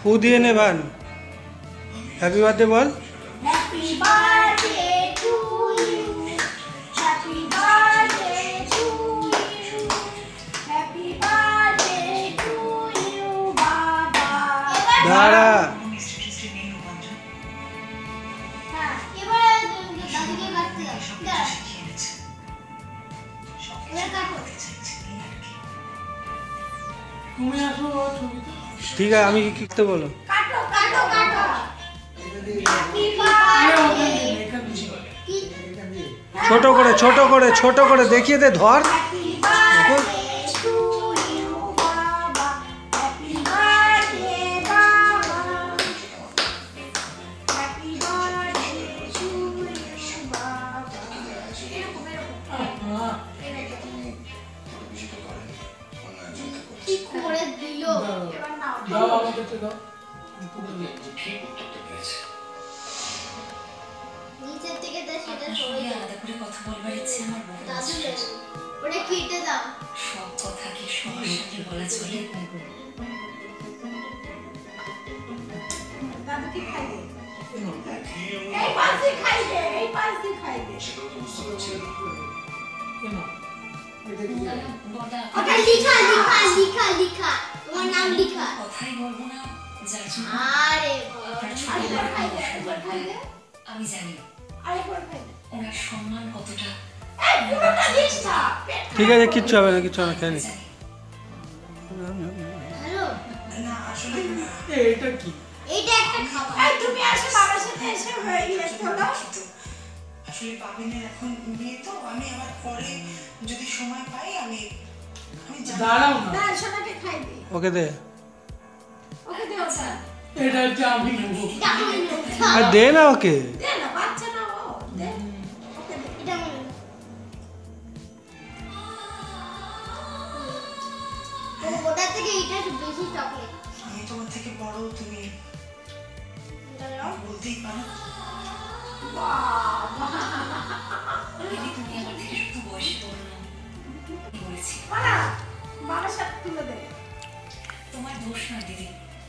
ফু দিয়ে নে ভান হ্যাপি বার্থডে বল Happy birthday to you. Happy birthday to you. Happy birthday to you, Baba. দাঁড়া হ্যাঁ, এবারে কাটতে দাও। দাঁড়া। এবার কাটো। তুমি আসো ঠিক আছে আমি কি করতে বলো? কাটো, কাটো, কাটো। ছোট করে ছোট করে ছোট করে দেখিয়ে দে ধর। দাও নিচের থেকে তো সেটা যাবে আলাদা করে কথা বলবার ইচ্ছে আমার বহুত দাদু ওটা কেটে দাও। সব কথা কি সবার সাথে বলা চলে? দাদুকে খাই দে এই পাশে খাই দে এই পাশে খাই দে কেন এটা কি? বড়া ওটা লিখা লিখা লিখা লিখা। আমি জানি। ওনার সম্মান কতটা ঠিক আছে কিচ্ছু হবে না কিচ্ছু হবে না খেয়ে নি। জানি। হ্যালো? এ, এটা কি? এইটা একটা খাবার। তুমি আসো বাবার সাথে এসে হয়ে গেছে আসলে পাবিনের এখন বিয়ে তো আমি আবার পরে যদি সময় পাই আমি আমি দাঁড়াও না। না সোনাকে খাই দে ওকে দে। এটা হচ্ছে আমি নেব এটা আমি নেব আর দে না ওকে। আমি তোমার থেকে বড় তুমি বলতেই পারো। তুমি আমার থেকে শুধু বয়সে বড় না। বলেছি। বাবার সাথে তুলে দে। তোমার দোষ না দিদি।